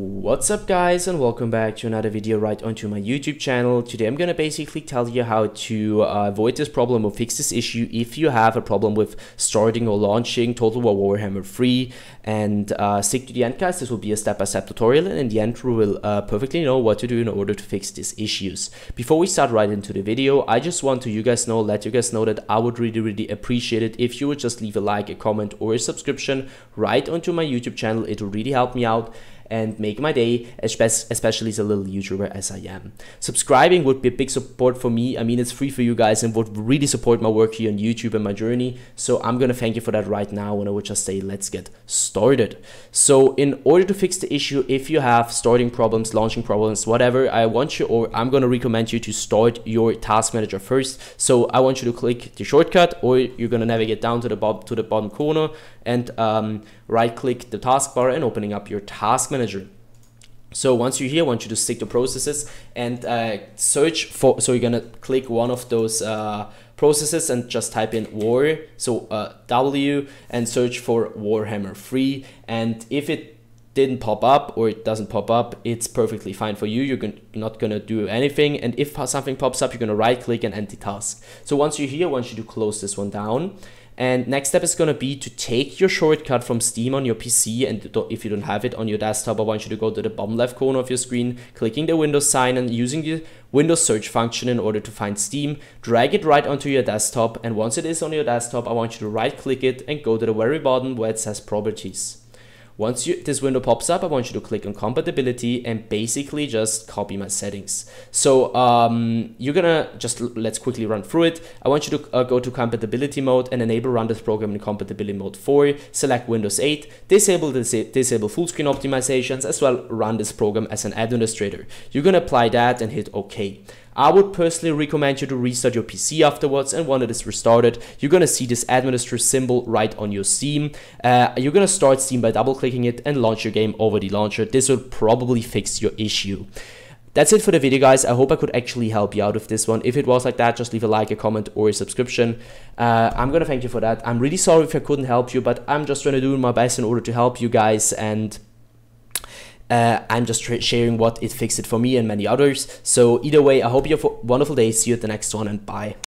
What's up guys and welcome back to another video right onto my YouTube channel. Today I'm gonna basically tell you how to uh, avoid this problem or fix this issue if you have a problem with starting or launching Total War Warhammer 3 and uh, stick to the end guys. This will be a step-by-step -step tutorial and in the end we will uh, perfectly know what to do in order to fix these issues. Before we start right into the video, I just want to you guys know, let you guys know that I would really really appreciate it if you would just leave a like, a comment or a subscription right onto my YouTube channel. It will really help me out and make my day, especially as a little YouTuber as I am. Subscribing would be a big support for me. I mean, it's free for you guys and would really support my work here on YouTube and my journey. So I'm gonna thank you for that right now and I would just say, let's get started. So in order to fix the issue, if you have starting problems, launching problems, whatever, I want you or I'm gonna recommend you to start your task manager first. So I want you to click the shortcut or you're gonna navigate down to the bottom to the bottom corner and um, right click the taskbar and opening up your task manager. So once you're here, I want you to stick to processes and uh, search for, so you're gonna click one of those uh, processes and just type in war, so uh, W and search for Warhammer 3. And if it didn't pop up or it doesn't pop up, it's perfectly fine for you. You're not gonna do anything. And if something pops up, you're gonna right click and end the task. So once you're here, want you to close this one down and next step is going to be to take your shortcut from Steam on your PC. And if you don't have it on your desktop, I want you to go to the bottom left corner of your screen, clicking the Windows sign and using the Windows search function in order to find Steam. Drag it right onto your desktop. And once it is on your desktop, I want you to right click it and go to the very bottom where it says properties. Once you, this window pops up, I want you to click on compatibility and basically just copy my settings. So um, you're gonna just, let's quickly run through it. I want you to uh, go to compatibility mode and enable run this program in compatibility mode for, select Windows 8, disable, dis disable full screen optimizations, as well run this program as an administrator. You're gonna apply that and hit OK. I would personally recommend you to restart your PC afterwards and when it is restarted, you're gonna see this administrator symbol right on your Steam. Uh, you're gonna start Steam by double clicking it and launch your game over the launcher. This will probably fix your issue. That's it for the video, guys. I hope I could actually help you out with this one. If it was like that, just leave a like, a comment, or a subscription. Uh, I'm gonna thank you for that. I'm really sorry if I couldn't help you, but I'm just trying to do my best in order to help you guys and uh, I'm just sharing what it fixed it for me and many others. So either way, I hope you have a wonderful day. See you at the next one and bye.